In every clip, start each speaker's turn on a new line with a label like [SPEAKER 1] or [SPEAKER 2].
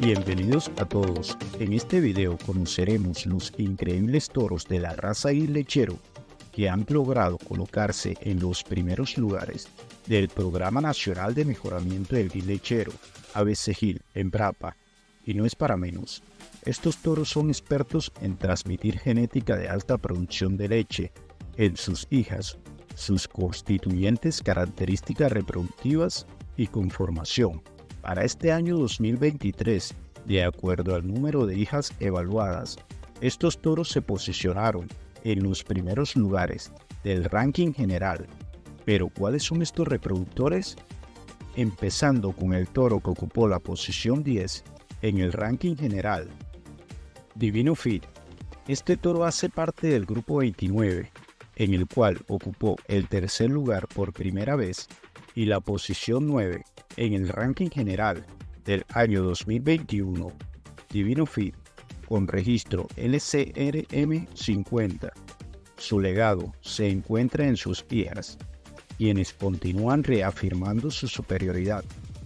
[SPEAKER 1] Bienvenidos a todos. En este video conoceremos los increíbles toros de la raza y lechero que han logrado colocarse en los primeros lugares del Programa Nacional de Mejoramiento del Lechero, ABCGIL, en Brapa. Y no es para menos. Estos toros son expertos en transmitir genética de alta producción de leche en sus hijas, sus constituyentes características reproductivas y conformación para este año 2023, de acuerdo al número de hijas evaluadas, estos toros se posicionaron en los primeros lugares del ranking general. Pero ¿cuáles son estos reproductores? Empezando con el toro que ocupó la posición 10 en el ranking general. Divino Fit. Este toro hace parte del grupo 29, en el cual ocupó el tercer lugar por primera vez y la posición 9 en el ranking general del año 2021, Divino Fit, con registro LCRM50. Su legado se encuentra en sus hijas, quienes continúan reafirmando su superioridad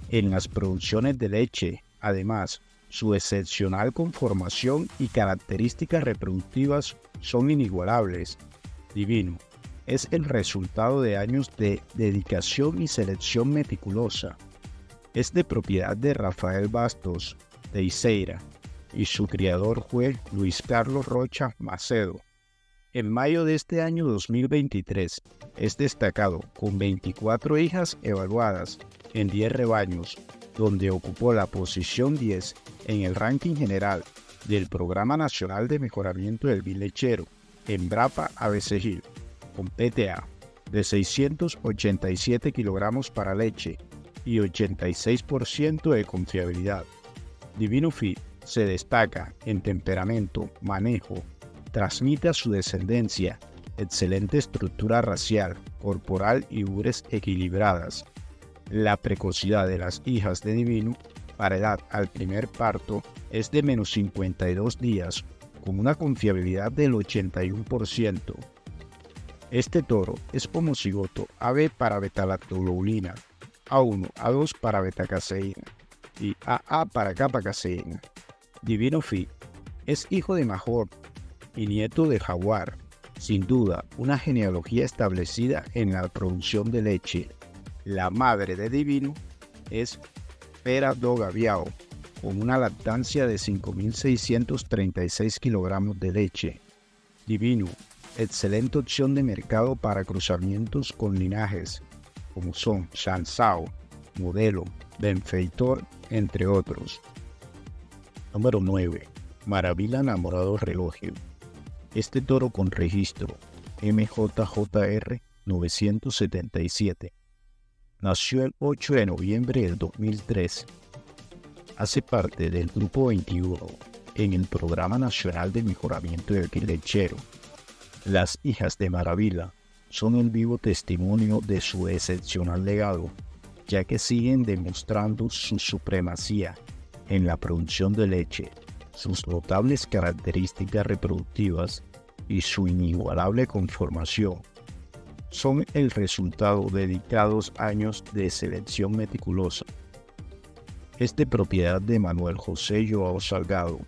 [SPEAKER 1] en las producciones de leche. Además, su excepcional conformación y características reproductivas son inigualables. Divino es el resultado de años de dedicación y selección meticulosa es de propiedad de Rafael Bastos de Iseira y su criador fue Luis Carlos Rocha Macedo. En mayo de este año 2023 es destacado con 24 hijas evaluadas en 10 rebaños, donde ocupó la posición 10 en el ranking general del Programa Nacional de Mejoramiento del Vilechero en Brapa con PTA de 687 kilogramos para leche y 86% de confiabilidad. Divino Fit se destaca en temperamento, manejo, transmite a su descendencia excelente estructura racial, corporal y ubres equilibradas. La precocidad de las hijas de Divino para edad al primer parto es de menos 52 días, con una confiabilidad del 81%. Este toro es homocigoto ave para betalactoglobulina, a1, A2 para betacaseína y AA para capacaseína. Divino Fi es hijo de Major y nieto de Jaguar, sin duda una genealogía establecida en la producción de leche. La madre de Divino es Pera do con una lactancia de 5.636 kilogramos de leche. Divino, excelente opción de mercado para cruzamientos con linajes como son Shansao, Modelo, Benfeitor, entre otros. Número 9. Maravilla Enamorado Relojio. Este toro con registro MJJR 977 nació el 8 de noviembre del 2003. Hace parte del Grupo 21 en el Programa Nacional de Mejoramiento del Lechero. Las hijas de Maravilla son el vivo testimonio de su excepcional legado, ya que siguen demostrando su supremacía en la producción de leche, sus notables características reproductivas y su inigualable conformación. Son el resultado de dedicados años de selección meticulosa. Es de propiedad de Manuel José Joao Salgado.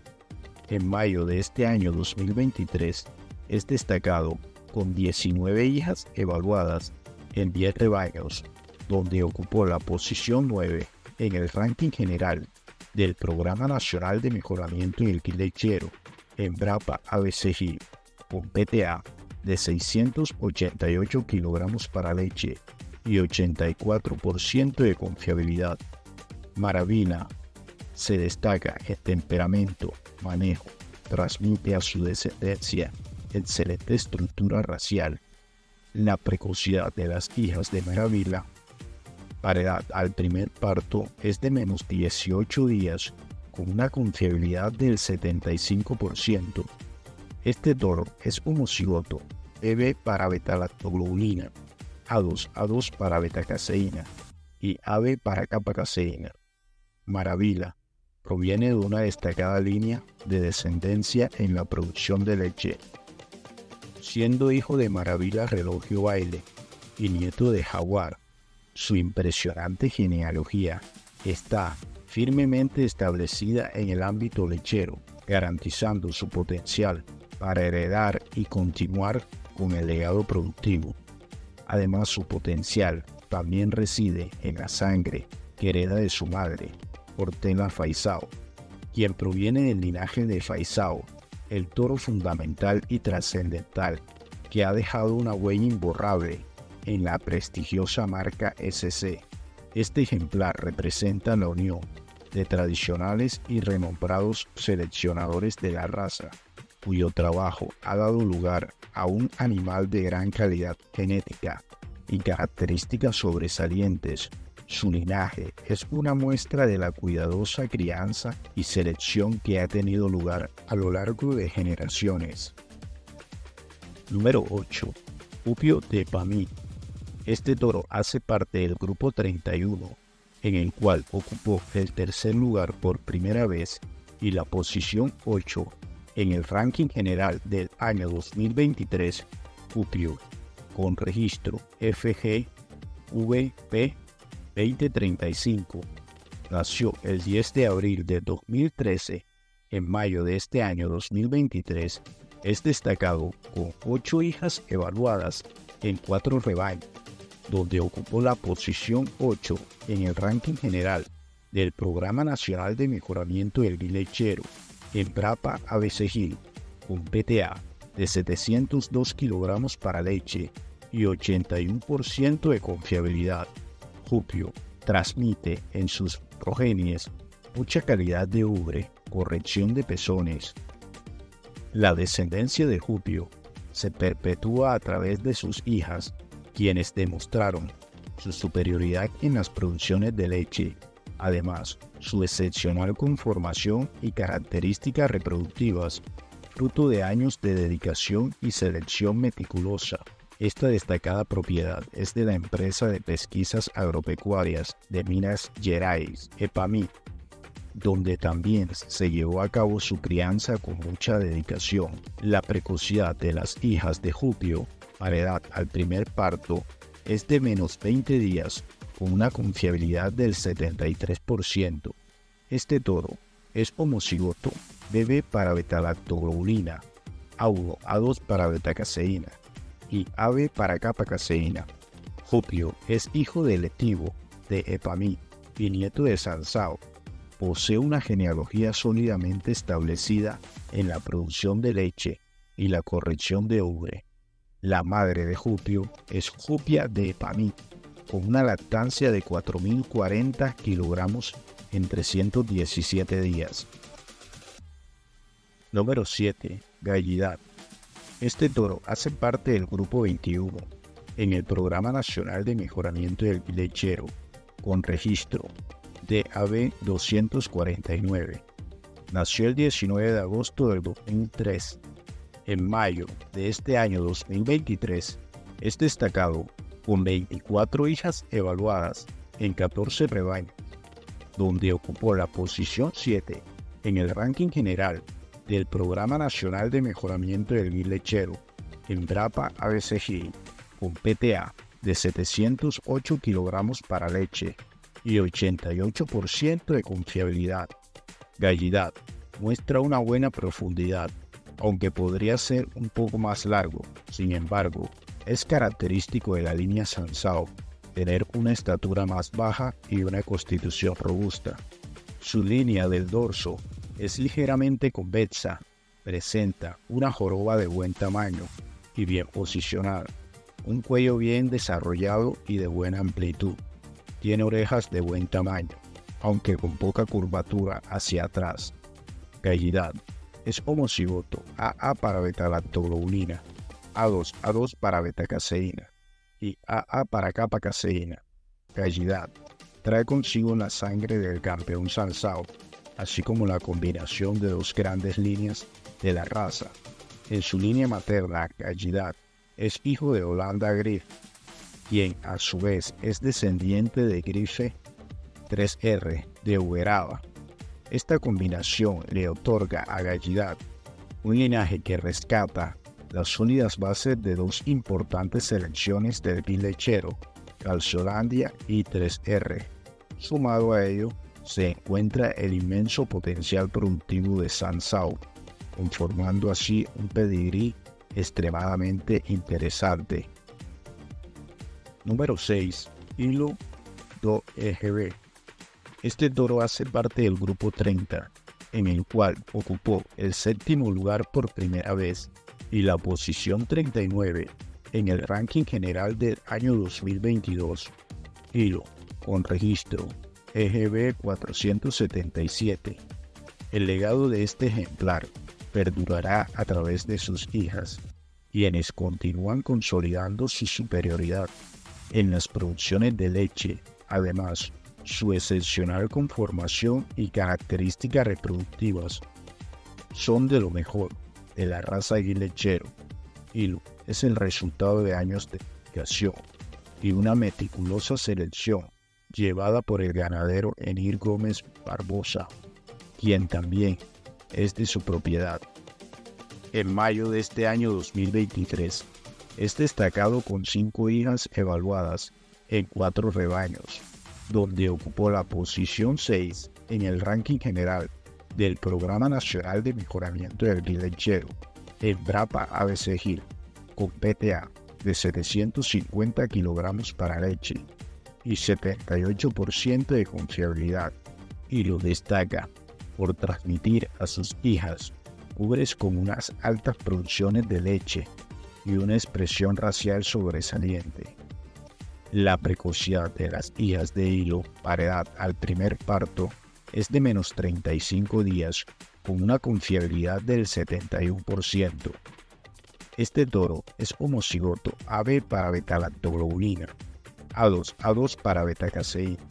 [SPEAKER 1] En mayo de este año 2023 es destacado con 19 hijas evaluadas en 10 rebaños, donde ocupó la posición 9 en el ranking general del Programa Nacional de Mejoramiento en el Lechero en Brapa ABCG, con PTA de 688 kilogramos para leche y 84% de confiabilidad. Maravina se destaca en temperamento, manejo, transmite a su descendencia excelente estructura racial, la precocidad de las hijas de Maravilla para edad al primer parto es de menos 18 días con una confiabilidad del 75%. Este toro es homocigoto, EB para betalactoglobulina, A2, A2 para betacaseína y AB para capacaseína. Maravilla proviene de una destacada línea de descendencia en la producción de leche. Siendo hijo de Maravilla Relogio Baile y nieto de Jaguar, su impresionante genealogía está firmemente establecida en el ámbito lechero, garantizando su potencial para heredar y continuar con el legado productivo. Además, su potencial también reside en la sangre que hereda de su madre, Portela Faisao, quien proviene del linaje de Faisao, el toro fundamental y trascendental que ha dejado una huella imborrable en la prestigiosa marca SC. Este ejemplar representa la unión de tradicionales y renombrados seleccionadores de la raza, cuyo trabajo ha dado lugar a un animal de gran calidad genética y características sobresalientes su linaje es una muestra de la cuidadosa crianza y selección que ha tenido lugar a lo largo de generaciones. Número 8. Upio de Pamí. Este toro hace parte del grupo 31, en el cual ocupó el tercer lugar por primera vez y la posición 8 en el ranking general del año 2023 Upio, con registro FGVP 2035. Nació el 10 de abril de 2013. En mayo de este año 2023 es destacado con ocho hijas evaluadas en cuatro rebaños, donde ocupó la posición 8 en el ranking general del Programa Nacional de Mejoramiento del Lechero en Brapa ABC con PTA de 702 kilogramos para leche y 81% de confiabilidad. Jupio transmite en sus progenies mucha calidad de ubre, corrección de pezones. La descendencia de Jupio se perpetúa a través de sus hijas, quienes demostraron su superioridad en las producciones de leche, además su excepcional conformación y características reproductivas, fruto de años de dedicación y selección meticulosa. Esta destacada propiedad es de la empresa de pesquisas agropecuarias de Minas Gerais, EPAMI, donde también se llevó a cabo su crianza con mucha dedicación. La precocidad de las hijas de Jupio para edad al primer parto es de menos 20 días, con una confiabilidad del 73%. Este toro es homocigoto, bebe para betalactoglobulina, audo A2 para betacaseína, y ave para capa caseína. Jupio es hijo de Letivo, de Epamí y nieto de Sansao. Posee una genealogía sólidamente establecida en la producción de leche y la corrección de ubre. La madre de Jupio es Jupia de Epamí, con una lactancia de 4.040 kilogramos en 317 días. Número 7. Gallidad. Este toro hace parte del Grupo 21 en el Programa Nacional de Mejoramiento del Lechero, con registro DAB 249. Nació el 19 de agosto del 2003. En mayo de este año 2023 es destacado con 24 hijas evaluadas en 14 rebaños, donde ocupó la posición 7 en el ranking general del Programa Nacional de Mejoramiento del Lechero en Drapa ABCG con PTA de 708 kilogramos para leche y 88% de confiabilidad. Gallidad muestra una buena profundidad, aunque podría ser un poco más largo. Sin embargo, es característico de la línea Sansao tener una estatura más baja y una constitución robusta. Su línea del dorso es ligeramente convexa, presenta una joroba de buen tamaño y bien posicionada, un cuello bien desarrollado y de buena amplitud. Tiene orejas de buen tamaño, aunque con poca curvatura hacia atrás. Gallidad. Es homocigoto AA para betalactoglobulina, A2 A2 para betacaseína y AA para capa caseína. Gallidad. Trae consigo la sangre del campeón Sansao así como la combinación de dos grandes líneas de la raza. En su línea materna, Gallidad es hijo de Holanda Griff, quien a su vez es descendiente de Griffe 3R de Uberaba. Esta combinación le otorga a Gallidad un linaje que rescata las sólidas bases de dos importantes selecciones del lechero, Calzolandia y 3R. Sumado a ello, se encuentra el inmenso potencial productivo de Sansao, conformando así un pedigrí extremadamente interesante. Número 6. Hilo 2EGB. Este toro hace parte del grupo 30, en el cual ocupó el séptimo lugar por primera vez y la posición 39 en el ranking general del año 2022. Hilo con registro EGB 477. El legado de este ejemplar perdurará a través de sus hijas, quienes continúan consolidando su superioridad en las producciones de leche. Además, su excepcional conformación y características reproductivas son de lo mejor de la raza lechero. y es el resultado de años de investigación y una meticulosa selección llevada por el ganadero Enir Gómez Barbosa, quien también es de su propiedad. En mayo de este año 2023, es destacado con cinco hijas evaluadas en cuatro rebaños, donde ocupó la posición 6 en el ranking general del Programa Nacional de Mejoramiento del Lechero en Brapa ABC Gil, con PTA de 750 kilogramos para leche y 78% de confiabilidad, y lo destaca por transmitir a sus hijas ubres con unas altas producciones de leche y una expresión racial sobresaliente. La precocidad de las hijas de hilo para edad al primer parto es de menos 35 días con una confiabilidad del 71%. Este toro es homocigoto AB para betalactoglobulina, A2, A2 para beta-caseína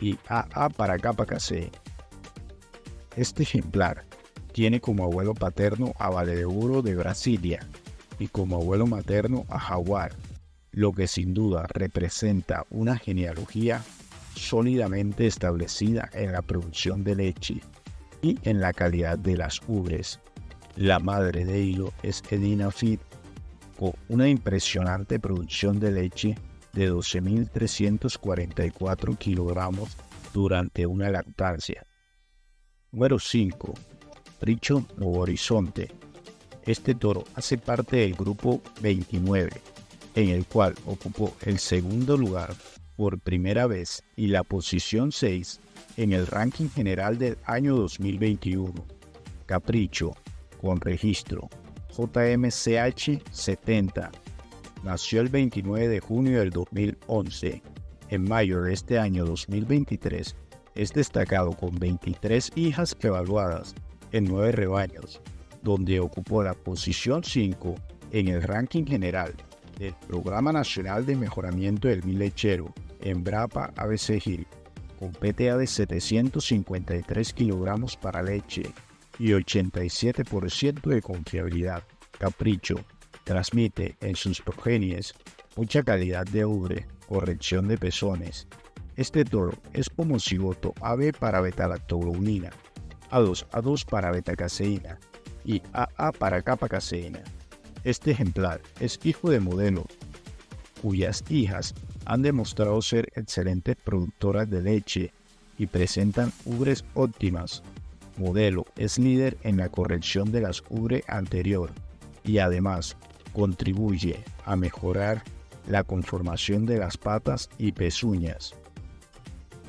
[SPEAKER 1] y AA para kappa-caseína. Este ejemplar tiene como abuelo paterno a Valeuro de Brasilia y como abuelo materno a Jaguar, lo que sin duda representa una genealogía sólidamente establecida en la producción de leche y en la calidad de las ubres. La madre de hilo es Edina Fit, con una impresionante producción de leche de 12.344 kilogramos durante una lactancia. Número 5. Richo Nuevo Horizonte. Este toro hace parte del grupo 29, en el cual ocupó el segundo lugar por primera vez y la posición 6 en el ranking general del año 2021. Capricho, con registro JMCH 70. Nació el 29 de junio del 2011. En mayo de este año 2023 es destacado con 23 hijas evaluadas en 9 rebaños, donde ocupó la posición 5 en el ranking general del Programa Nacional de Mejoramiento del Lechero en Brapa ABC Gil con PTA de 753 kilogramos para leche y 87% de confiabilidad. Capricho transmite en sus progenies mucha calidad de ubre, corrección de pezones. Este toro es homocigoto AB para beta-lactoglobulina, A2 A2 para beta-caseína y AA para capa-caseína. Este ejemplar es hijo de modelo, cuyas hijas han demostrado ser excelentes productoras de leche y presentan ubres óptimas. Modelo es líder en la corrección de las ubres anterior y además contribuye a mejorar la conformación de las patas y pezuñas.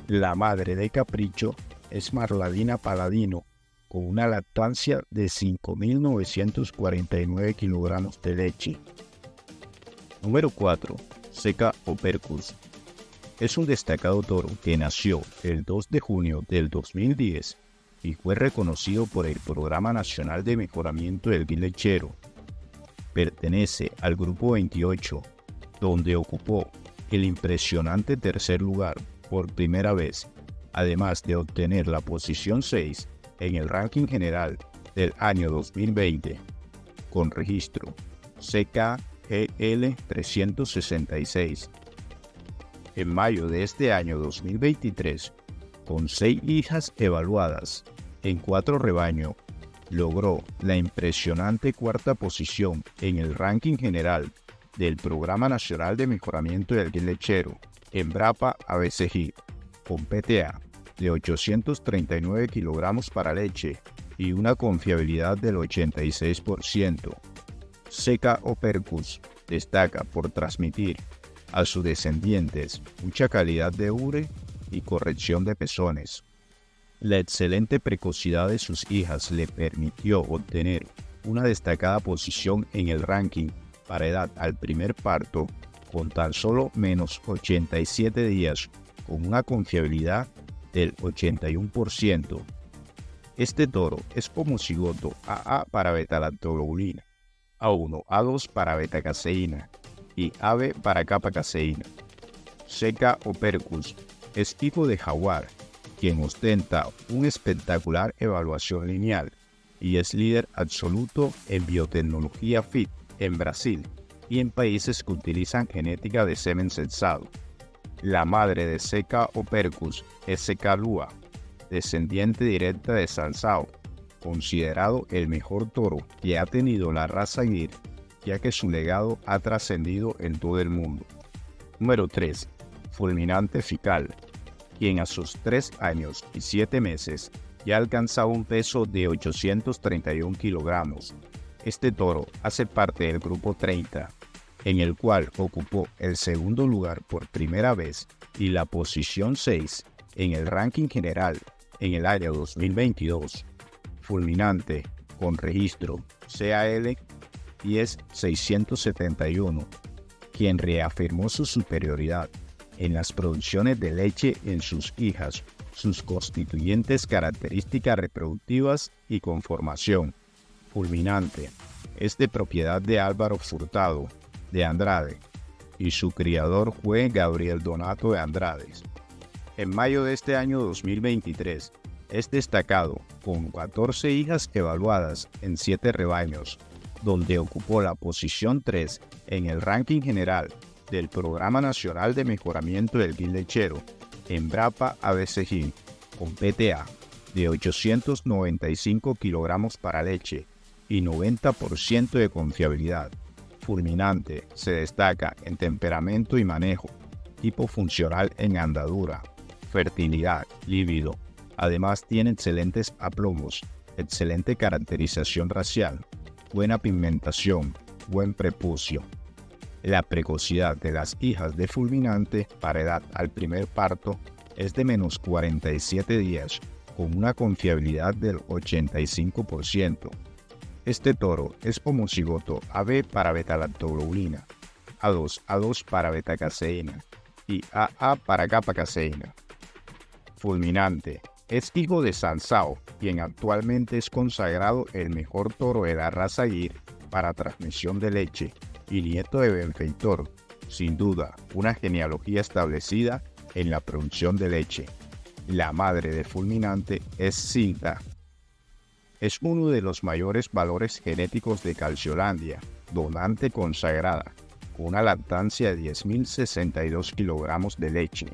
[SPEAKER 1] La madre de Capricho es Marladina Paladino, con una lactancia de 5.949 kilogramos de leche. Número 4 Seca Opercus. Es un destacado toro que nació el 2 de junio del 2010 y fue reconocido por el Programa Nacional de Mejoramiento del Lechero. Pertenece al Grupo 28, donde ocupó el impresionante tercer lugar por primera vez, además de obtener la posición 6 en el ranking general del año 2020, con registro CK GL 366. En mayo de este año 2023, con seis hijas evaluadas En cuatro rebaños, logró la impresionante cuarta posición en el ranking general del Programa Nacional de Mejoramiento del Lechero, Embrapa ABCG, con PTA de 839 kilogramos para leche y una confiabilidad del 86%. Seca Opercus destaca por transmitir a sus descendientes mucha calidad de ure y corrección de pezones. La excelente precocidad de sus hijas le permitió obtener una destacada posición en el ranking para edad al primer parto con tan solo menos 87 días con una confiabilidad del 81%. Este toro es como cigoto AA para beta-lactoglobulina, A1, A2 para beta-caseína y AB para capa-caseína. Seca Opercus es hijo de Jaguar, quien ostenta una espectacular evaluación lineal y es líder absoluto en biotecnología FIT en Brasil y en países que utilizan genética de semen sensado. La madre de Seca Opercus es Seca Lua, descendiente directa de Sansao, considerado el mejor toro que ha tenido la raza Gir, ya que su legado ha trascendido en todo el mundo. Número 3. Fulminante Fical, quien a sus 3 años y 7 meses ya alcanzaba un peso de 831 kilogramos. Este toro hace parte del grupo 30 en el cual ocupó el segundo lugar por primera vez y la posición 6 en el ranking general en el año 2022. Fulminante con registro CAL 10671, quien reafirmó su superioridad en las producciones de leche en sus hijas, sus constituyentes características reproductivas y conformación. Fulminante es de propiedad de Álvaro Furtado, de Andrade y su criador fue Gabriel Donato de Andrade. En mayo de este año 2023 es destacado con 14 hijas evaluadas en 7 rebaños, donde ocupó la posición 3 en el ranking general del Programa Nacional de Mejoramiento del Guil Lechero en Brapa ABCG con PTA de 895 kilogramos para leche y 90% de confiabilidad fulminante, se destaca en temperamento y manejo, tipo funcional en andadura, fertilidad, líbido. Además tiene excelentes aplomos, excelente caracterización racial, buena pigmentación, buen prepucio. La precocidad de las hijas de fulminante para edad al primer parto es de menos 47 días, con una confiabilidad del 85%. Este toro es homocigoto AB para beta-lactoglobulina, A2, A2 para beta-caseína y AA para capa-caseína. Fulminante es hijo de Sansao, quien actualmente es consagrado el mejor toro de la raza Gir para transmisión de leche y nieto de Benfeitor, sin duda una genealogía establecida en la producción de leche. La madre de Fulminante es Cinta, es uno de los mayores valores genéticos de Calciolandia, donante consagrada, con una lactancia de 10.062 kilogramos de leche.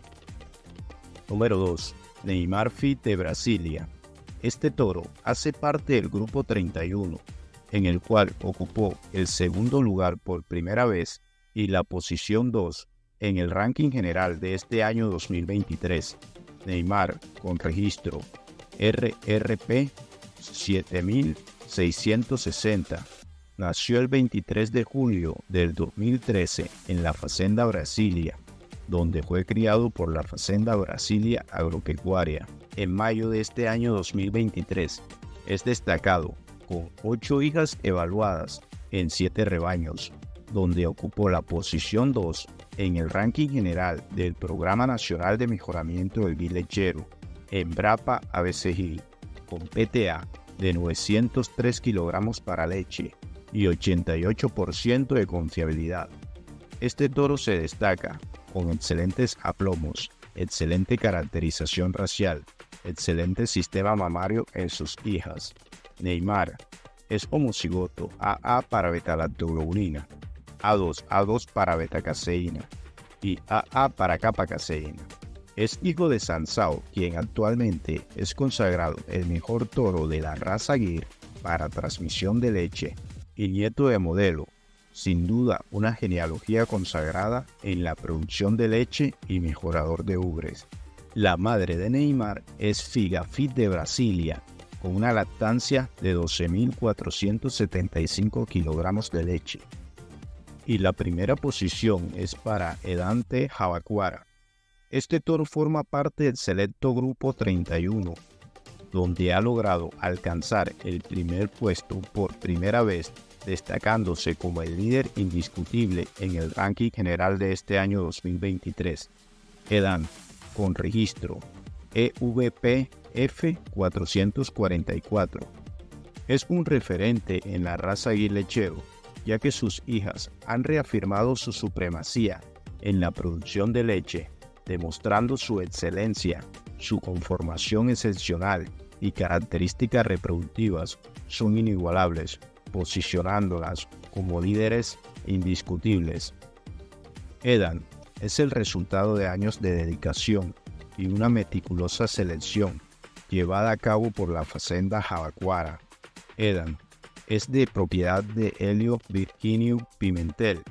[SPEAKER 1] Número 2. Neymar Fit de Brasilia. Este toro hace parte del grupo 31, en el cual ocupó el segundo lugar por primera vez y la posición 2 en el ranking general de este año 2023. Neymar con registro RRP 7660. Nació el 23 de julio del 2013 en la Facenda Brasilia, donde fue criado por la Facenda Brasilia Agropecuaria. En mayo de este año 2023 es destacado con ocho hijas evaluadas en siete rebaños, donde ocupó la posición 2 en el ranking general del Programa Nacional de Mejoramiento del Lechero, en Brapa ABCG con PTA de 903 kilogramos para leche y 88% de confiabilidad. Este toro se destaca con excelentes aplomos, excelente caracterización racial, excelente sistema mamario en sus hijas. Neymar es homocigoto AA para beta-lactoglobulina, A2 A2 para beta-caseína y AA para capa-caseína. Es hijo de Sansao, quien actualmente es consagrado el mejor toro de la raza Gir para transmisión de leche y nieto de modelo, sin duda una genealogía consagrada en la producción de leche y mejorador de ubres. La madre de Neymar es Figafit de Brasilia, con una lactancia de 12.475 kilogramos de leche. Y la primera posición es para Edante Jabacuara. Este toro forma parte del selecto grupo 31, donde ha logrado alcanzar el primer puesto por primera vez, destacándose como el líder indiscutible en el ranking general de este año 2023. Edan, con registro EVP F444. Es un referente en la raza guilechero, ya que sus hijas han reafirmado su supremacía en la producción de leche, demostrando su excelencia, su conformación excepcional y características reproductivas son inigualables, posicionándolas como líderes indiscutibles. Edan es el resultado de años de dedicación y una meticulosa selección llevada a cabo por la Facenda Jabacuara. Edan es de propiedad de Helio Virginio Pimentel.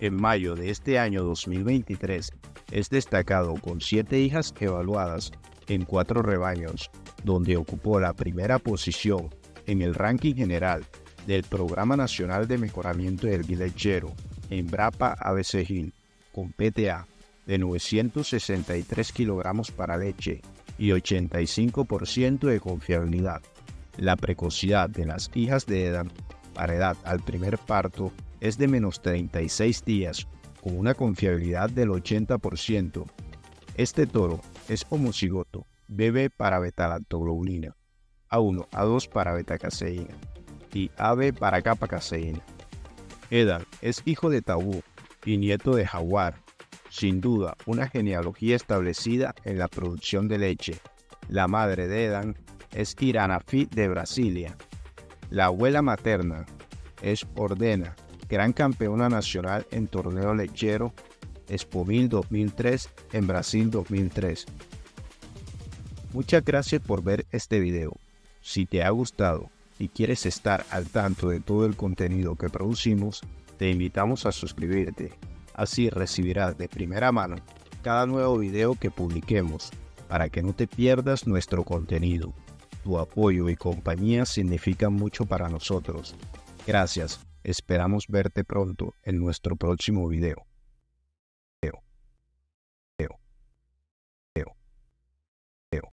[SPEAKER 1] En mayo de este año 2023 es destacado con siete hijas evaluadas en cuatro rebaños, donde ocupó la primera posición en el ranking general del Programa Nacional de Mejoramiento del Lechero en Brapa ABC con PTA de 963 kilogramos para leche y 85% de confiabilidad. La precocidad de las hijas de edad para edad al primer parto es de menos 36 días, con una confiabilidad del 80%. Este toro es homocigoto, bebe para beta-lactoglobulina, A1, A2 para beta-caseína y AB para capa-caseína. Edan es hijo de Tabú y nieto de Jaguar, sin duda, una genealogía establecida en la producción de leche. La madre de Edan es Iranafi de Brasilia. La abuela materna es Ordena, gran campeona nacional en torneo lechero Espomil 2003 en Brasil 2003. Muchas gracias por ver este video. Si te ha gustado y quieres estar al tanto de todo el contenido que producimos, te invitamos a suscribirte Así recibirás de primera mano cada nuevo video que publiquemos para que no te pierdas nuestro contenido. Tu apoyo y compañía significan mucho para nosotros. Gracias, esperamos verte pronto en nuestro próximo video.